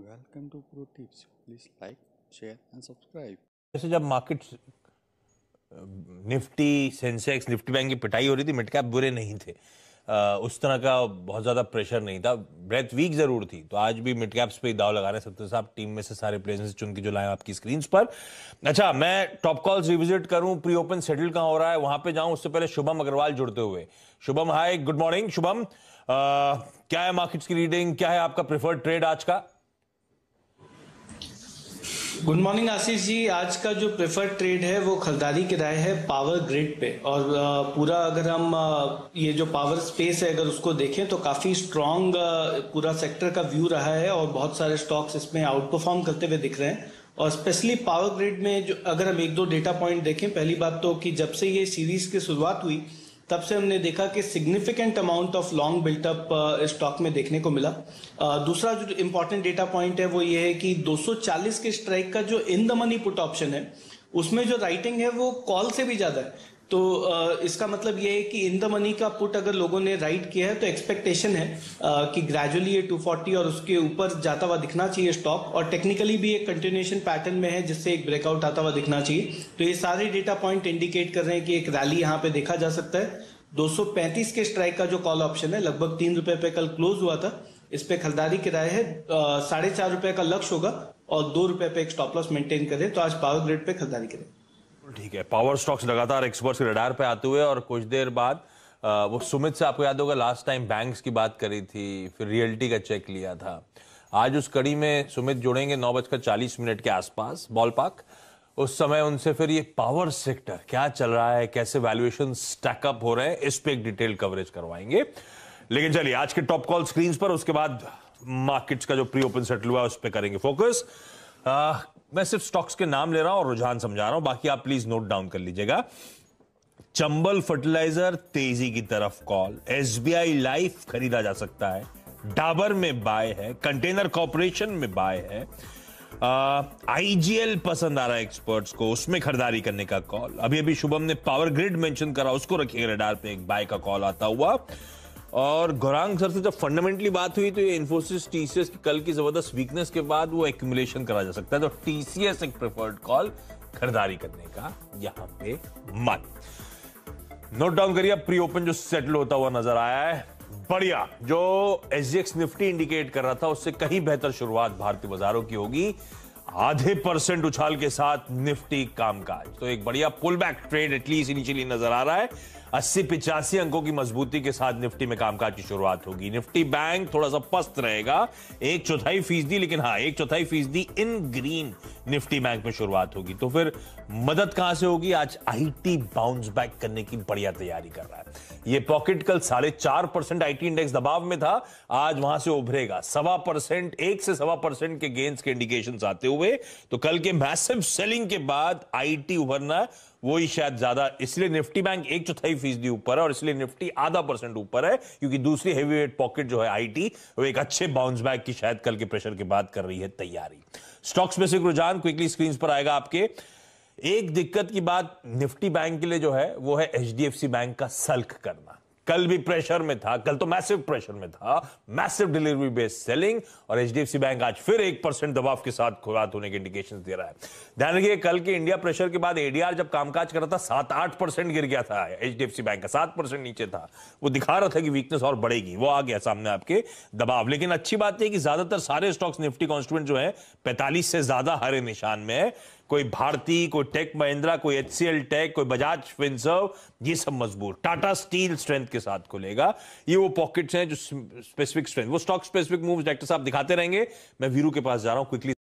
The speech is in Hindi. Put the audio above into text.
Welcome to Pro Tips. Please like, share and subscribe. जैसे जब market Nifty Sensex Nifty bank की पिटाई हो रही थी मिड कैप बुरे नहीं थे। आ, उस तरह का बहुत ज़्यादा प्रेशर नहीं था। ब्रेथ वीक ज़रूर थी। तो आज भी मिड कैप्स पे ही दाव लगा रहे सकते साहब। टीम में से सारे प्लेयर्स चुन के जो लाए आपकी स्क्रीन पर। अच्छा मैं टॉप कॉल्स रिविजिट करूँ प्री ओपन सेटल कहाँ हो रहा है वहाँ पे जाऊँ उससे पहले शुभम अग्रवाल जुड़ते हुए। Shubham hi good morning Shubham. क्या है मार्केट्स की रीडिंग क्या है आपका प्रिफर्ड ट्रेड आज का? Good morning Ashish ji. आज का जो प्रेफर्ड ट्रेड है, वो खरीदारी किराए है पावर ग्रिड पे। और पूरा अगर हम ये जो पावर स्पेस है, अगर उसको देखें तो काफ़ी स्ट्रॉन्ग पूरा सेक्टर का व्यू रहा है और बहुत सारे स्टॉक्स इसमें आउट परफॉर्म करते हुए दिख रहे हैं। और स्पेशली पावर ग्रिड में जो, अगर हम एक दो डेटा पॉइंट देखें, पहली बात तो कि जब से ये सीरीज़ की शुरुआत हुई तब से हमने देखा कि significant amount of long buildup stock में देखने को मिला। Uh, दूसरा जो इंपॉर्टेंट डेटा पॉइंट है वो ये है कि 240 के स्ट्राइक का जो in the money put option है उसमें जो राइटिंग है वो कॉल से भी ज़्यादा है। तो इसका मतलब ये है कि इन द मनी का पुट अगर लोगों ने राइट किया है तो एक्सपेक्टेशन है कि ग्रेजुअली ये 240 और उसके ऊपर जाता हुआ दिखना चाहिए स्टॉक और टेक्निकली भी एक कंटिन्यूएशन पैटर्न में है जिससे एक ब्रेकआउट आता हुआ दिखना चाहिए। तो ये सारे डेटा पॉइंट इंडिकेट कर रहे हैं कि एक रैली यहाँ पे देखा जा सकता है। 235 के स्ट्राइक का जो कॉल ऑप्शन है, लगभग तीन रुपए पे कल क्लोज हुआ था। इस पे खरीदारी किराए है साढ़े चार रुपए का लक्ष्य होगा और दो रुपए पे एक स्टॉप लॉस मेंटेन करें। तो आज पावर ग्रिड पे खरीदारी करें। ठीक है पावर स्टॉक्स लगातार एक्सपर्ट्स के रडार पे आते हुए और कुछ देर बाद वो सुमित से आपको याद होगा लास्ट टाइम बैंक्स की बात करी थी, फिर रियल्टी का चेक लिया था। आज उस कड़ी में सुमित जुड़ेंगे नौ बजकर चालीस मिनट के आसपास बॉल पार्क उस समय उनसे फिर ये पावर सेक्टर क्या चल रहा है, कैसे वैल्यूएशन स्टैकअप हो रहे हैं, इस पर एक डिटेल कवरेज करवाएँगे। लेकिन चलिए, आज के टॉप कॉल स्क्रीन पर, उसके बाद मार्केट्स का जो प्री ओपन सेटल हुआ उस पर करेंगे फोकस मैं सिर्फ़ स्टॉक्स के नाम ले रहा हूँ और रुझान समझा रहा हूँ, बाकी आप प्लीज़ नोट डाउन कर लीजिएगा। चंबल फर्टिलाइज़र तेज़ी की तरफ़ कॉल एसबीआई लाइफ खरीदा जा सकता है, डाबर में बाय है कंटेनर कॉरपोरेशन में बाय है आईजीएल पसंद आ रहा है एक्सपर्ट्स को, उसमें खरीदारी करने का कॉल अभी अभी शुभम ने पावर ग्रिड मेंशन करा, उसको रखिएगा रडार पे एक बाय का कॉल आता हुआ। और गौरांग सर से जब फंडामेंटली बात हुई तो ये इन्फोसिस टीसीएस की कल की ज़बरदस्त वीकनेस के बाद वो एक्यूमुलेशन करा जा सकता है। तो टीसीएस एक प्रेफर्ड कॉल खरीदारी करने का यहाँ पे मन। नोट डाउन करिए प्री ओपन जो सेटल होता हुआ नज़र आया है, बढ़िया। जो एसजीएक्स निफ्टी इंडिकेट कर रहा था, उससे कहीं बेहतर शुरुआत भारतीय बाजारों की होगी। आधे परसेंट उछाल के साथ निफ्टी कामकाज। तो एक बढ़िया pull back trade at least initially नज़र आ रहा है। अस्सी पिचासी अंकों की मजबूती के साथ निफ्टी में कामकाज की शुरुआत होगी। निफ्टी बैंक थोड़ा सा पस्त रहेगा। एक चौथाई फ़ीसदी, लेकिन हाँ एक चौथाई फ़ीसदी इन ग्रीन निफ्टी बैंक में शुरुआत होगी। तो फिर मदद कहाँ से होगी? आज आईटी बाउंस बैक करने की बढ़िया तैयारी कर रहा है। ये पॉकेट कल साढ़े चार परसेंट आईटी इंडेक्स दबाव में था। आज वहाँ से उभरेगा। सवा परसेंट, एक से सवा परसेंट के गेंस के इंडिकेशन आते हुए तो कल के मैसिव सेलिंग के बाद आईटी उभरना वो ही शायद ज़्यादा, इसलिए निफ्टी बैंक एक चौथाई फ़ीसदी ऊपर है और इसलिए निफ्टी आधा परसेंट ऊपर है, क्योंकि दूसरी हेवी वेट पॉकेट जो है आईटी वो एक अच्छे बाउंस बैक की शायद कल के प्रेशर के बाद कर रही है तैयारी। स्टॉक्स में से रुझान क्विकली स्क्रीन पर आएगा आपके। एक दिक्कत की बात निफ्टी बैंक के लिए जो है, वो है एचडीएफसी बैंक का सल्क करना। कल भी प्रेशर में था, कल तो मैसिव प्रेशर में था मैसिव डिलीवरी बेस्ड सेलिंग और एचडीएफसी बैंक आज फिर एक परसेंट दबाव के साथ खुरात होने के इंडिकेशन दे रहा है। ध्यान रखिए, कल के इंडिया प्रेशर के बाद एडीआर जब कामकाज कर रहा था, सात आठ परसेंट गिर गया था एचडीएफसी बैंक का सात परसेंट नीचे था। वो दिखा रहा था कि वीकनेस और बढ़ेगी, वो आ गया सामने आपके दबाव। लेकिन अच्छी बात यह कि ज़्यादातर सारे स्टॉक्स निफ्टी कॉन्स्टिट्यूंट जो है, पैंतालीस से ज़्यादा हरे निशान में है। कोई भारती, कोई टेक महिंद्रा, कोई एच सी एल टेक, कोई बजाज फिनसर्व, ये सब मज़बूत टाटा स्टील स्ट्रेंथ के साथ खुलेगा ये वो पॉकेट्स हैं जो स्पेसिफिक स्ट्रेंथ, वो स्टॉक स्पेसिफिक मूव्स, डॉक्टर साहब दिखाते रहेंगे। मैं वीरू के पास जा रहा हूँ, क्विकली